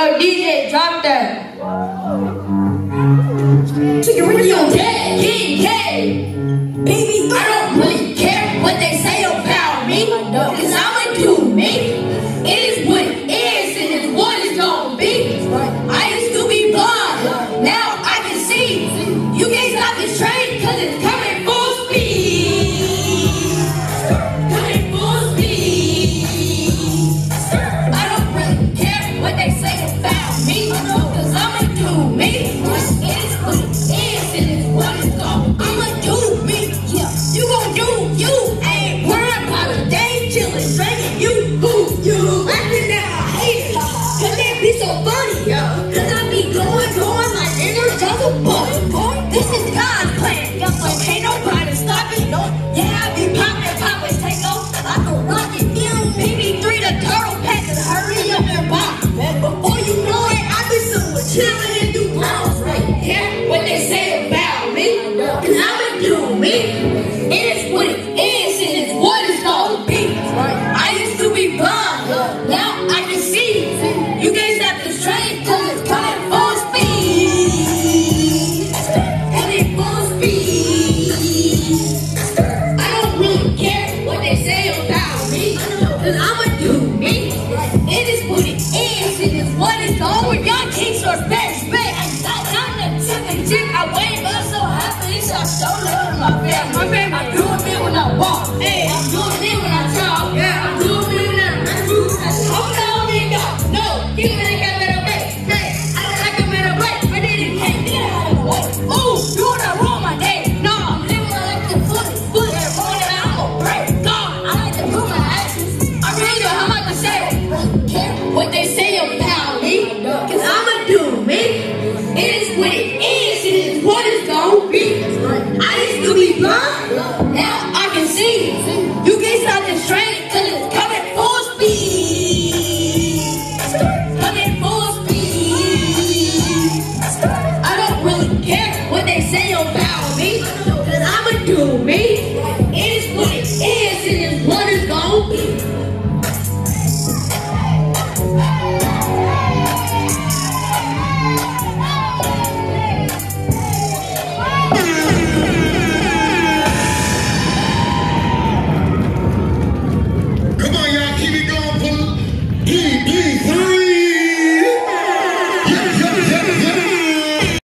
Yo, DJ, drop that. Take it really on dead, King Baby, I don't really care what they say about me. Cause I'ma Who you? Laughing at hate it. Cause they be so funny. Yeah. Cause I be going, going like energizer boy. This is God's plan. Yeah, so can't nobody stop it. No. Yeah, Cause I'ma do me. It is what it is. It is what it's all. When y'all keep your best bet. I got time to check and check. see. Now I can see. You can't stop this train till it's coming full speed. Coming full speed. I don't really care what they say about me, cause I'ma do me.